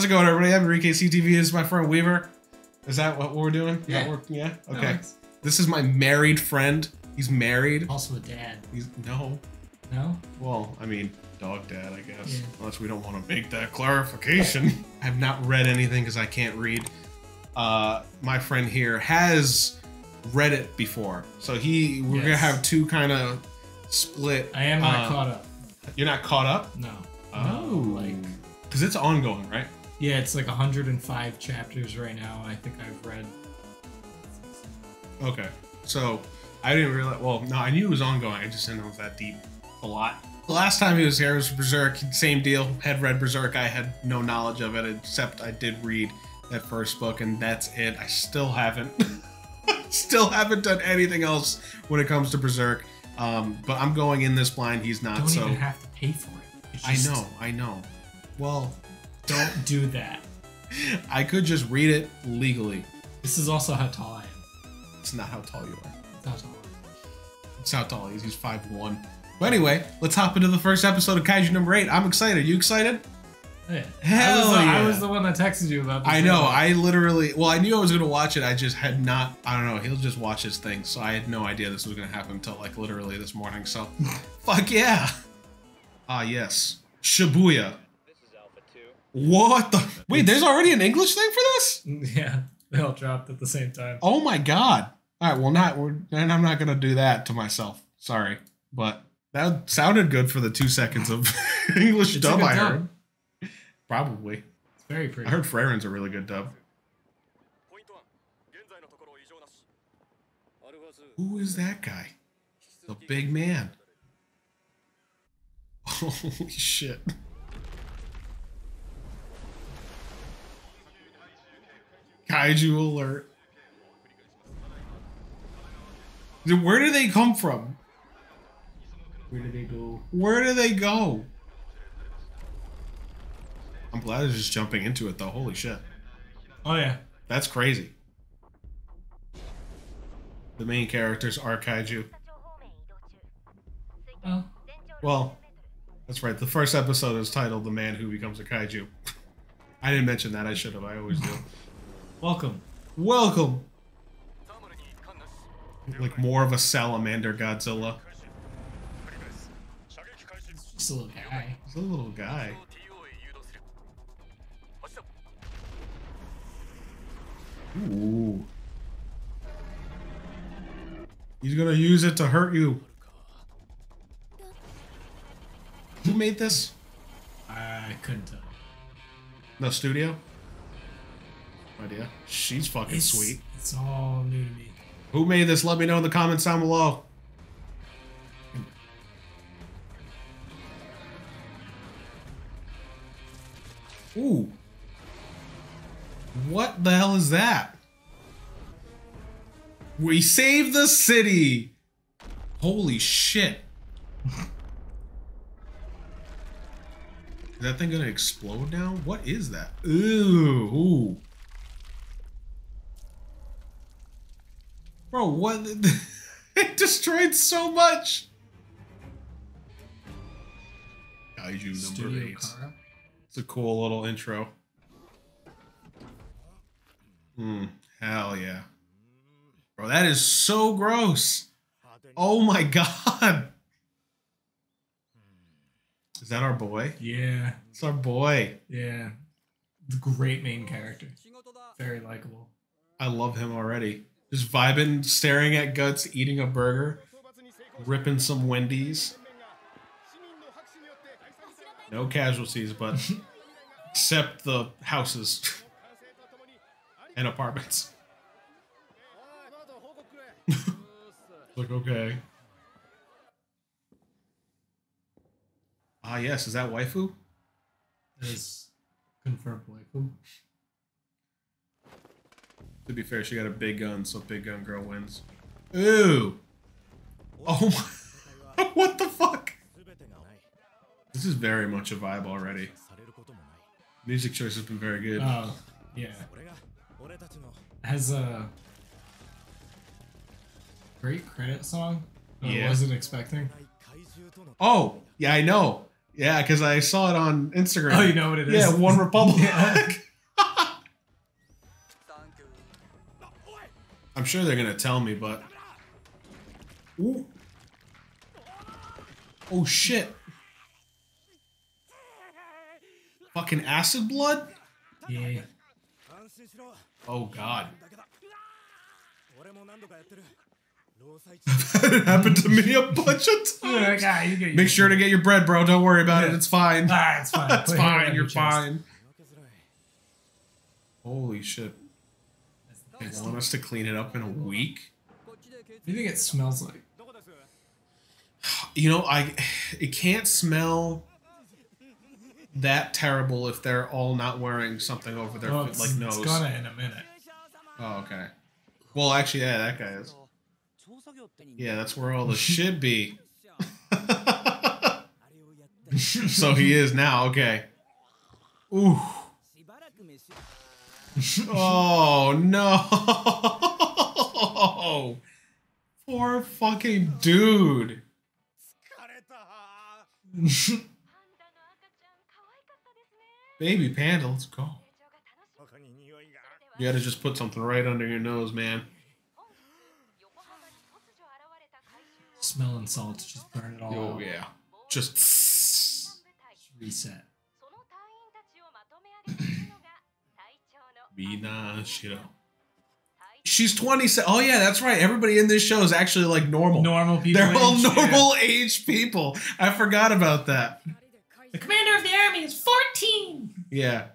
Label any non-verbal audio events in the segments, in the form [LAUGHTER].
How's it going, everybody? I'm Enrique CTV. This is my friend Weaver. Is that what we're doing? Yeah. Yeah. Okay. This is my married friend. He's married. Also a dad. He's no. No? Well, I mean, dog dad, I guess. Yeah. Unless we don't want to make that clarification. [LAUGHS] I've not read anything because I can't read. Uh, my friend here has read it before, so he we're gonna Yes. have two kind of split. I am not uh, caught up. You're not caught up. No. Oh, No, like because it's ongoing, right? Yeah, it's like 105 chapters right now. I think I've read. Okay. So I didn't realize. Well, no, I knew it was ongoing. I just didn't know it was that deep. A lot. The last time he was here was Berserk. Same deal. Had read Berserk. I had no knowledge of it except I did read that first book, and that's it. I still haven't. [LAUGHS] still haven't done anything else when it comes to Berserk. Um, but I'm going in this blind. He's not. Don't so even have to pay for it. It's I know. I know. Well, Don't do that. I could just read it legally. This is also how tall I am. It's not how tall you are. It's how tall It's how tall he is. He's 5'1. But anyway, let's hop into the first episode of Kaiju number 8. I'm excited. Are you excited? Yeah. Hell I was, the, I was the one that texted you about this. I know. earlier. I literally, well, I knew I was going to watch it. I just had not, I don't know. He'll just watch his thing. So I had no idea this was going to happen until like literally this morning. So [LAUGHS] fuck yeah. Ah, yes. Shibuya. What the? Wait, there's already an English thing for this? [LAUGHS] Yeah, they all dropped at the same time. Oh my god! All right, well, not we're, and I'm not gonna do that to myself. Sorry, but that sounded good for the two seconds of [LAUGHS] English it's dub I heard. Dub. Probably. It's very pretty. I heard Frieren's a really good dub. Who is that guy? The big man. [LAUGHS] Holy shit. Kaiju alert. Where do they come from? Where did they go? Where do they go? I'm glad it's just jumping into it though. Holy shit. Oh yeah. That's crazy. The main characters are kaiju. Oh. Well, that's right. The first episode is titled The Man Who Becomes a Kaiju. [LAUGHS] I didn't mention that. I should have. I always do. Welcome. Welcome. [LAUGHS] Like more of a salamander Godzilla. He's a little guy. He's a little guy. Ooh. He's gonna use it to hurt you. Who made this? I couldn't tell. No studio? No idea. She's fucking It's sweet. It's all new to me. Who made this? Let me know in the comments down below. Ooh. What the hell is that? We saved the city! Holy shit. Is that thing gonna explode now? What is that? Ooh. Ooh. Bro, what? [LAUGHS] it destroyed so much. Kaiju Studio number eight. Kara. It's a cool little intro. Hmm. Hell yeah. Bro, that is so gross. Oh my [LAUGHS] god. Is that our boy? Yeah. It's our boy. Yeah. The great main character. Very likable. I love him already just vibing, staring at Guts, eating a burger, ripping some Wendy's. No casualties, but [LAUGHS] except the houses [LAUGHS] and apartments. [LAUGHS] like, okay. Ah, yes, is that waifu? That is confirmed waifu. To be fair, she got a big gun, so big gun girl wins. Ooh. Oh my. [LAUGHS] what the fuck? This is very much a vibe already. Music choice has been very good. Oh, yeah. Has a great credit song. Yeah. I wasn't expecting. Oh, yeah, I know. Yeah, because I saw it on Instagram. Oh, you know what it is? Yeah, One [LAUGHS] Republic. yeah. I'm sure they're gonna tell me, but... Ooh. Oh shit! Fucking acid blood? Yeah. Oh god. [LAUGHS] it happened to me a bunch of times. Yeah, Make sure to get your bread, bro. Don't worry about yeah. it. It's fine. Ah, it's fine. [LAUGHS] it's fine. You're fine. Holy shit. They want us to clean it up in a week? What do you think it smells like? You know, I it can't smell that terrible if they're all not wearing something over their oh, like nose. It's gonna in a minute. Oh, okay. Well, actually, yeah, that guy is. Yeah, that's where all the [LAUGHS] shit be. [LAUGHS] so he is now. Okay. Ooh. [LAUGHS] [LAUGHS] oh no! [LAUGHS] Poor fucking dude. Baby panda, let's go. You gotta just put something right under your nose, man. Smelling salts, just burn it all. Oh out. yeah, just, just reset. [CLEARS THROAT] Mina Ashiro. She's 27. Oh yeah, that's right. Everybody in this show is actually like normal. Normal people. They're all age, yeah. normal age people. I forgot about that. The commander of the army is 14! Yeah.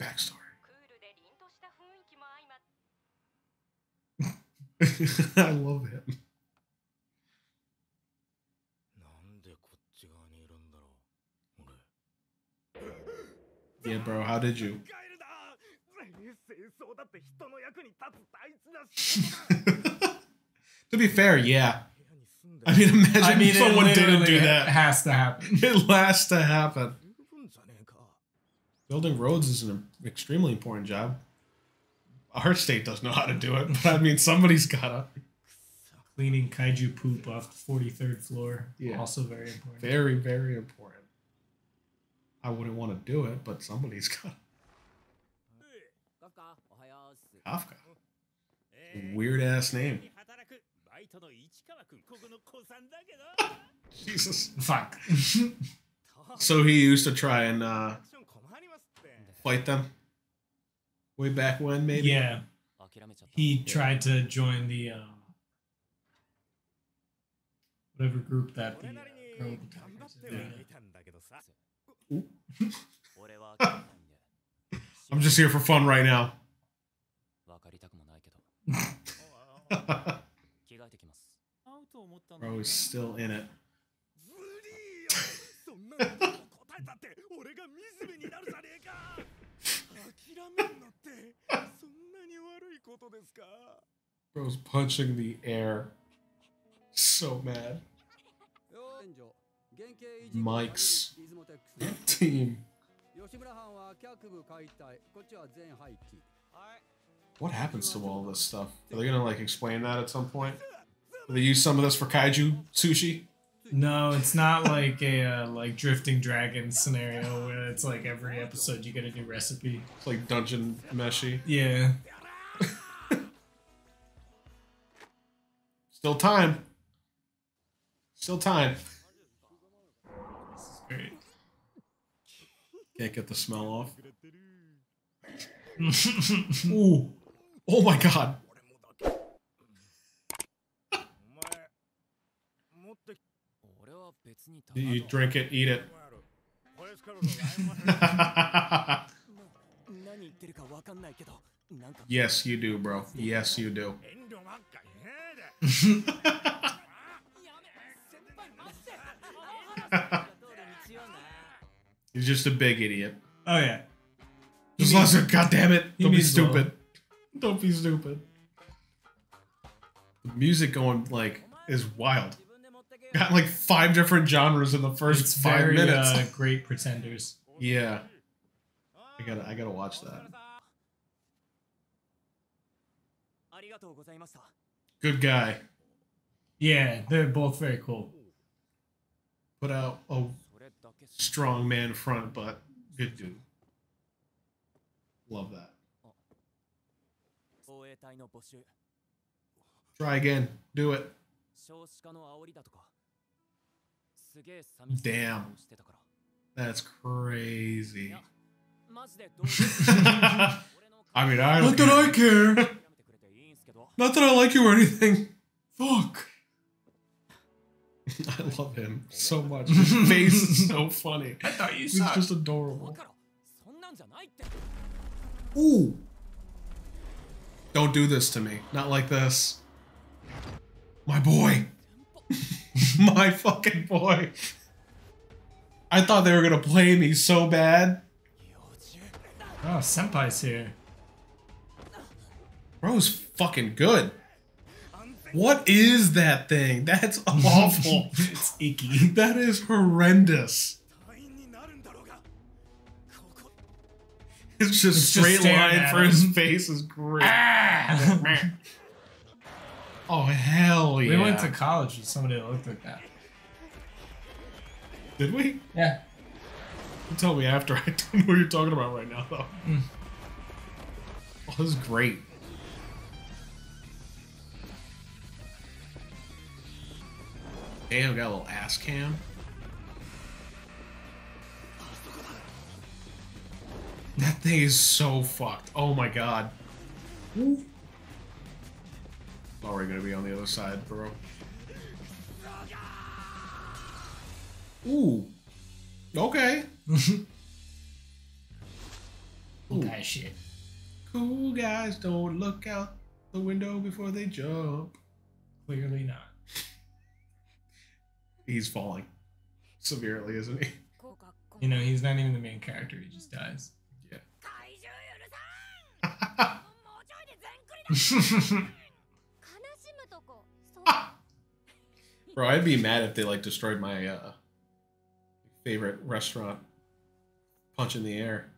Backstory. [LAUGHS] I love him. Yeah, bro, how did you? [LAUGHS] to be fair, yeah. I mean, imagine I mean, someone didn't do that. It has to happen. [LAUGHS] it has to happen. Building roads is an extremely important job. Our state doesn't know how to do it, but I mean, somebody's gotta. Cleaning kaiju poop off the 43rd floor. Yeah. Also very important. Very, very important. I wouldn't want to do it, but somebody's [LAUGHS] got Kafka. Weird ass name. Jesus. Fuck. [LAUGHS] so he used to try and uh, fight them way back when, maybe? Yeah. He tried to join the um, whatever group that the uh, girl yeah. Ooh. [LAUGHS] I'm just here for fun right now. [LAUGHS] Bro is still in it. [LAUGHS] Bro's punching the air. So mad. Mike's team. What happens to all this stuff? Are they gonna like explain that at some point? Do they use some of this for kaiju sushi? No, it's not like a uh, like drifting dragon scenario where it's like every episode you get a new recipe. It's like Dungeon Meshi. Yeah. [LAUGHS] Still time. Still time. Can't get the smell off. [LAUGHS] Ooh. Oh my god. you drink it, eat it. [LAUGHS] yes, you do, bro. Yes, you do. [LAUGHS] He's just a big idiot. Oh yeah. Just means, God damn it! Don't be stupid. Well. Don't be stupid. The music going like is wild. Got like five different genres in the first it's five very, minutes. Uh, great pretenders. Yeah. I gotta I gotta watch that. Good guy. Yeah, they're both very cool. Put out a strong man front, but good dude. Love that. Try again. Do it. Damn. That's crazy. [LAUGHS] I mean, I not that I care. [LAUGHS] not that I like you or anything. Fuck. [LAUGHS] I love him so much. His [LAUGHS] face is so funny. I thought you He's saw. He's just adorable. Ooh. Don't do this to me. Not like this. My boy. [LAUGHS] My fucking boy. I thought they were gonna play me so bad. Oh, Senpai's here. Bro's fucking good. What is that thing? That's [LAUGHS] awful. it's icky. That is horrendous. It's just it's straight just line for him. his face is great. Ah! Oh hell yeah! We went to college with somebody that looked like that. Did we? Yeah. You tell me after. I [LAUGHS] don't know what you're talking about right now, though. Mm. Oh, this is great. Damn, got a little ass cam. [LAUGHS] That thing is so fucked. Oh my god. Already gonna be on the other side, bro. Ooh. Okay. [LAUGHS] Ooh. That shit. Cool guys don't look out the window before they jump. Clearly not he's falling severely, isn't he? [LAUGHS] [LAUGHS] You know, he's not even the main character. He just dies. Yeah. [LAUGHS] Bro, I'd be mad if they like destroyed my uh, favorite restaurant. Punch in the air.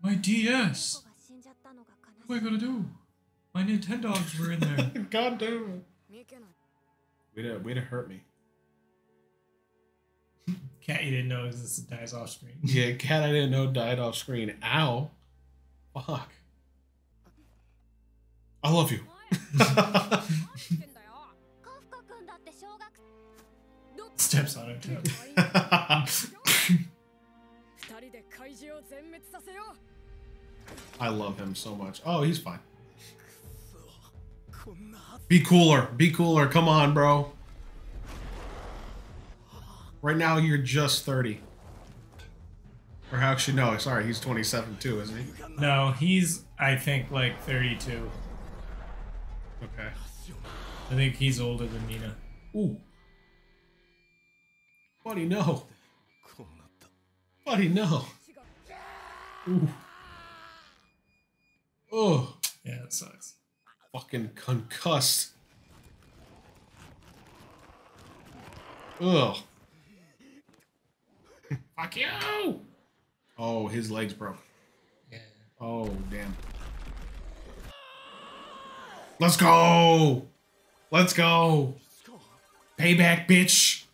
My DS. What am I gonna do? My Nintendogs were in there. God damn it. Way to, way to hurt me. Cat you didn't know existed dies off screen. [LAUGHS] yeah, cat I didn't know died off screen. Ow. Fuck. I love you. [LAUGHS] Steps on it. too. [LAUGHS] I love him so much. Oh, he's fine. Be cooler. Be cooler. Come on, bro. Right now, you're just 30. Or actually, no, sorry, he's 27 too, isn't he? No, he's, I think, like 32. Okay. I think he's older than Mina. Ooh. Buddy, no. Buddy, no. Ooh. Oh. Yeah, that sucks. Fucking concussed. Ugh. Fuck you! Oh, his legs broke. Yeah. Oh, damn. Let's go! Let's go! Payback, bitch!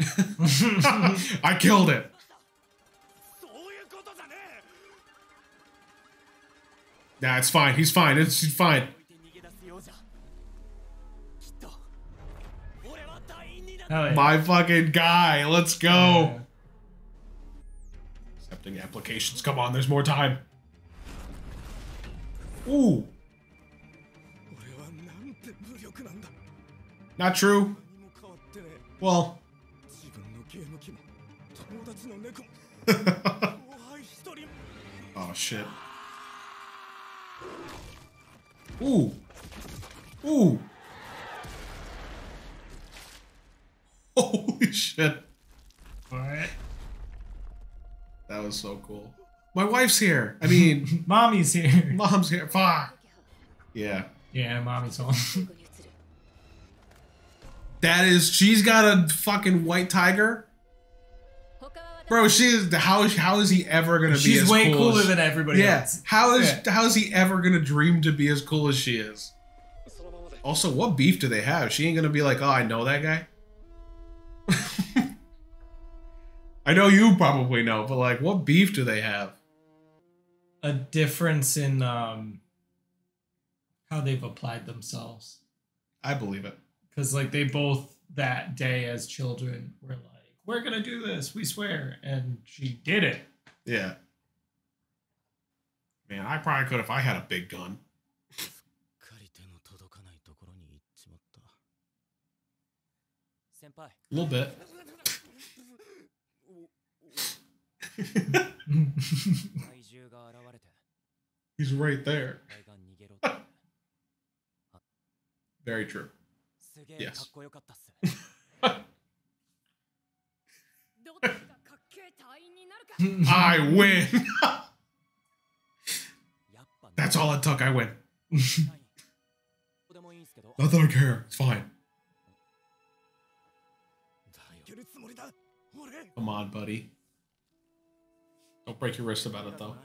[LAUGHS] I killed it! Nah, it's fine. He's fine. It's fine. yeah. My fucking guy. Let's go. Yeah. Accepting applications. Come on, there's more time. Ooh. Not true. Well. [LAUGHS] oh shit. Ooh. Ooh. [LAUGHS] Holy shit. Alright. That was so cool. My wife's here. I mean, [LAUGHS] mommy's here. Mom's here. Fuck. Yeah. Yeah, mommy's home. [LAUGHS] that is, she's got a fucking white tiger. Bro, she is. How is how is he ever gonna be? She's way cooler as, than everybody yeah. else. How is yeah. how is he ever gonna dream to be as cool as she is? Also, what beef do they have? She ain't gonna be like, oh, I know that guy. [LAUGHS] I know you probably know, but like, what beef do they have? A difference in um how they've applied themselves. I believe it. Because like they both that day as children were like, We're gonna do this, we swear. And she did it. Yeah. Man, I probably could if I had a big gun. Bye. A little bit. [LAUGHS] He's right there. [LAUGHS] Very true. Yes. [LAUGHS] I win. That's all it took. I win. Nothing I care. It's fine. Okay. Come on, buddy. Don't break your wrist about it though.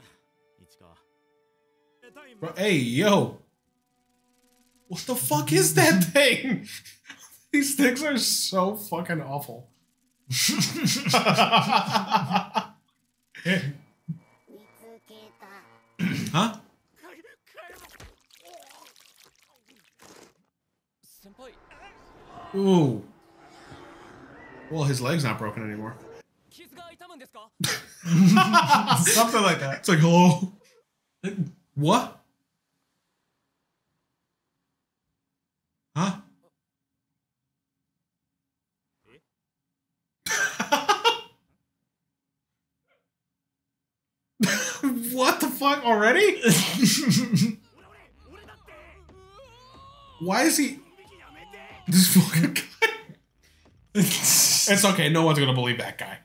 Bro, hey, yo. What the fuck is that [LAUGHS] thing? These things are so fucking awful. [LAUGHS] huh? Ooh. Well, his leg's not broken anymore. [LAUGHS] Something like that. It's like, hello? what? Huh? [LAUGHS] what the fuck already? [LAUGHS] Why is he this fucking guy? It's okay. No one's gonna believe that guy.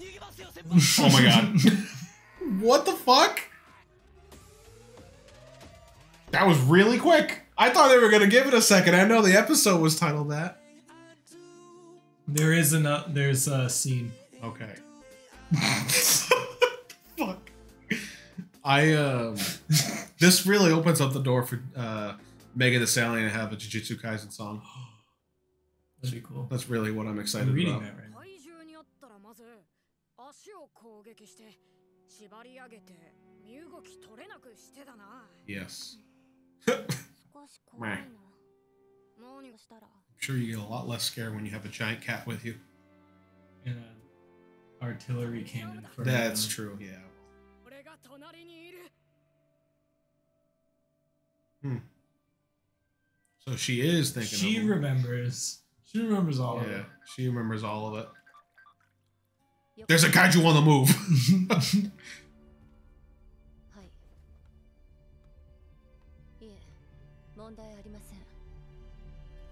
[LAUGHS] oh my god. [LAUGHS] what the fuck? That was really quick. I thought they were gonna give it a second. I know the episode was titled that. There is an uh, there's a scene. Okay. [LAUGHS] fuck. I um. this really opens up the door for uh, Megan Thee Stallion to have a Jujutsu Kaisen song. [GASPS] That'd be cool. That's really what I'm excited I'm reading about. That right now. yes. I'm sure you get a lot less scared when you have a giant cat with you. And an artillery cannon. That's true, yeah. Hmm. So she is thinking. She remembers. She remembers all yeah, of it. Yeah, She remembers all of it. There's a kaiju on the move. [LAUGHS]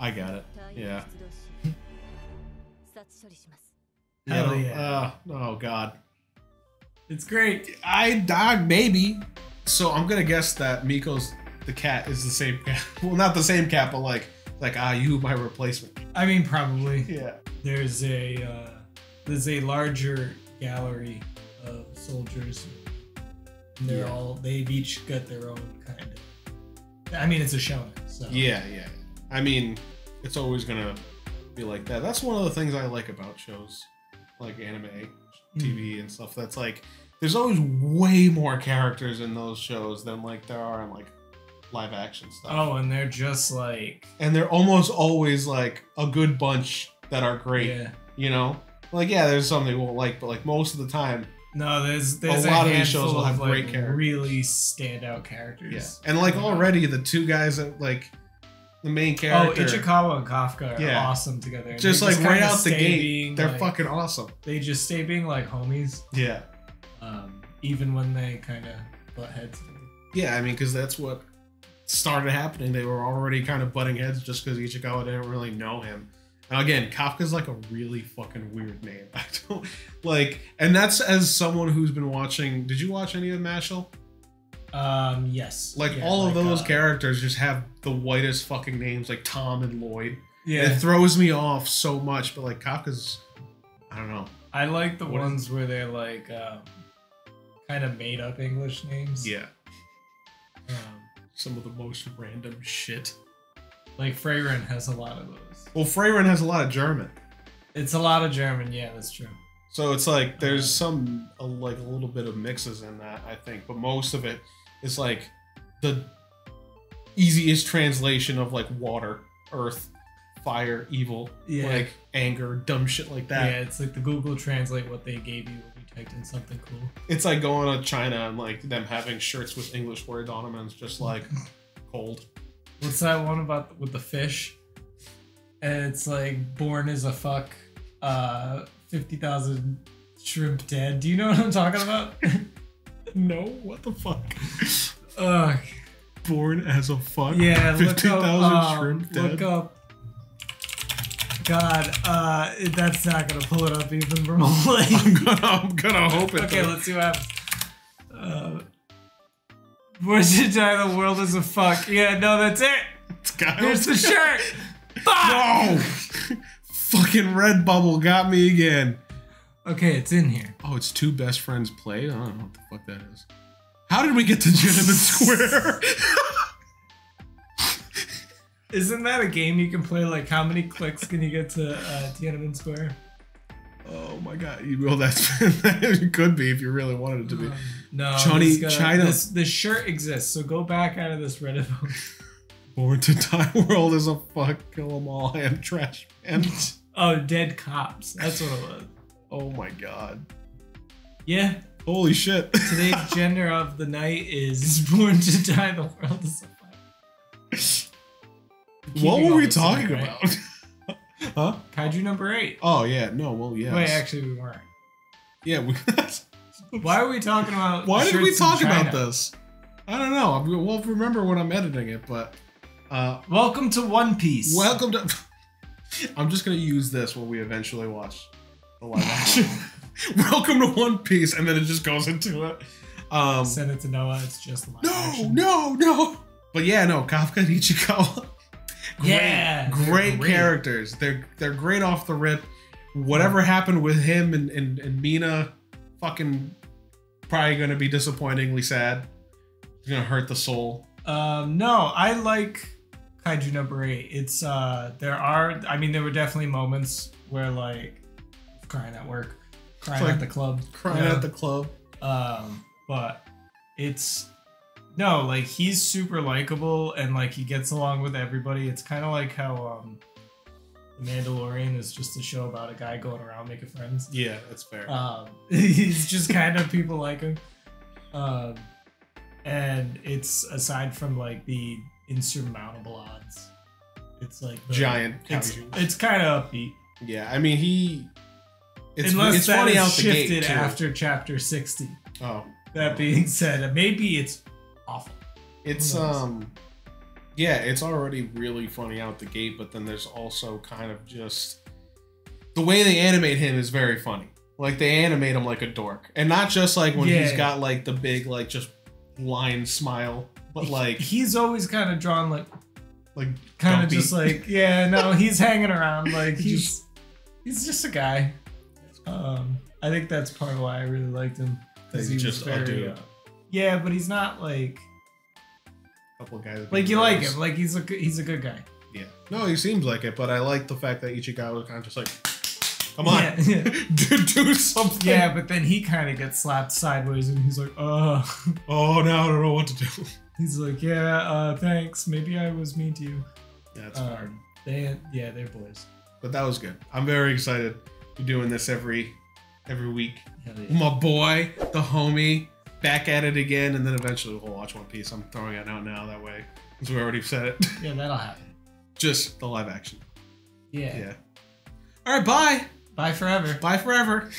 I got it. Yeah. Hell yeah. Uh, oh, God. It's great. I dog maybe. So I'm gonna guess that Miko's the cat is the same cat. [LAUGHS] Well, not the same cat, but like like ah, you my replacement. I mean, probably. Yeah. There's a uh, there's a larger gallery of soldiers. And they're Yeah. all they've each got their own kind of. I mean, it's a shonen, so Yeah, yeah. I mean, it's always gonna be like that. That's one of the things I like about shows like anime, TV, and stuff. That's like there's always way more characters in those shows than like there are in like live action stuff. Oh, and they're just like And they're almost always like a good bunch that are great. yeah. You know, like yeah, there's some they won't like, but like most of the time, No, there's there's a, lot of these shows will have like, great characters. really standout yeah. characters. And like already the two guys that like the main character. Oh, Ichikawa and Kafka are Yeah. awesome together. just they like right out the gate, being, they're like- fucking awesome. They just stay being like homies, Yeah. um, even when they kind of butt heads. Yeah, I mean, because that's what started happening. They were already kind of butting heads just because Ichikawa didn't really know him. And again, Kafka's like a really fucking weird name. [LAUGHS] I don't like, and that's as someone who's been watching. Did you watch any of Mashle? Um, yes. Like Yeah, all of like, those uh, characters just have the whitest fucking names, like Tom and Lloyd. Yeah, It throws me off so much. But like Kafka's, I don't know. I like the What ones where they're like um, kind of made up English names. Yeah, Um, some of the most random shit. Like Frieren has a lot of those. Well, Frieren has a lot of German. It's a lot of German. Yeah, that's true. So it's like there's some a, like a little bit of mixes in that I think, but most of it is like the easiest translation of like water, earth, fire, evil, Yeah. like anger, dumb shit like that. yeah, it's like the Google Translate what they gave you when you typed in something cool. It's like going to China and like them having shirts with English words on them and it's just like cold. What's that one about with the fish? And it's like born as a fuck, uh, fifty thousand shrimp dead. Do you know what I'm talking about? [LAUGHS] No, what the fuck? Ugh. Born as a fuck. Yeah, fifty um, shrimp dead. Look up. God, uh, that's not gonna pull it up even remotely. [LAUGHS] I'm gonna, I'm gonna hope it. okay, does. let's see what happens. Uh, Born to die, the world is a fuck. Yeah, no, that's it. It's got- Here's the shirt. [LAUGHS] No! [LAUGHS] Fucking Redbubble got me again. Okay, it's in here. Oh, it's two best friends played? I don't know what the fuck that is. How did we get to Gentleman Square? Isn't that a game you can play? Like, how many clicks can you get to uh, Tiananmen Square? oh my god. You- Well, that's [LAUGHS] it could be if you really wanted it to be. Um, no, Johnny- this, guy- China- This, this shirt exists, so go back out of this Reddit. Born [LAUGHS] to Die World is a fuck, kill them all, [LAUGHS] and trash man. oh, dead cops. That's what it was. Oh my god. Yeah. Holy shit. Today's gender of the night is born to die. The world is a fuck. What were we this in, talking right? about? [LAUGHS] huh? Kaiju number eight. Oh yeah, no, well yeah. Wait, actually, we weren't. Yeah, we [LAUGHS] Why are we talking about? Why did we talk about this? I don't know. I will remember when I'm editing it, but uh, Welcome to One Piece. welcome to. [LAUGHS] I'm just gonna use this when we eventually watch the live action. welcome to One Piece, and then it just goes into it. Um, Send it to Noah. It's just live no, action. no, no. But yeah, no. Kafka and Ichikawa. Great, Yeah, great, great. characters. They're they're great off the rip. Whatever happened with him and, and, and Mina, fucking probably gonna be disappointingly sad. It's gonna hurt the soul. Um, no, I like Kaiju number eight. It's uh, there are. I mean, there were definitely moments where like crying at work, crying like at the club, Crying know? at the club. Um, but it's no, like he's super likable and like he gets along with everybody. It's kind of like how um, The Mandalorian is just a show about a guy going around making friends. Yeah, that's fair. Um, [LAUGHS] he's just kind of people like him. Um, and it's aside from like the insurmountable odds, it's like the- Giant It's, it's kind of upbeat. yeah, I mean he. It's, Unless it's that funny is shifted after chapter sixty. Oh, That being said, maybe it's awful. It's um yeah, it's already really funny out the gate, but then there's also kind of just the way they animate him is very funny. Like they animate him like a dork. And not just like when he's got like the big like just line smile, but like he's always kind of drawn like like kind of dumpy. just like yeah no [LAUGHS] he's hanging around like he's he's just a guy um i think that's part of why i really liked him He's he was just a dude. uh, yeah but he's not like a couple guys. like you like him like he's a good- he's a good guy Yeah. No, he seems like it, but I like the fact that Ichigo was kind of just like Come on. Yeah, yeah. [LAUGHS] do, do something. yeah but then he kind of gets slapped sideways and he's like uh [LAUGHS] Oh no, I don't know what to do. [LAUGHS] he's like yeah uh thanks maybe i was mean to you Yeah, that's hard. um, they yeah they're boys But that was good. I'm very excited. We're doing this every every week. Yeah. My boy, the homie, back at it again, and then eventually we'll watch One Piece. I'm throwing it out now that way. Because we already said it. yeah that'll happen [LAUGHS] Just the live action. yeah Yeah. Alright, bye. bye forever Bye forever.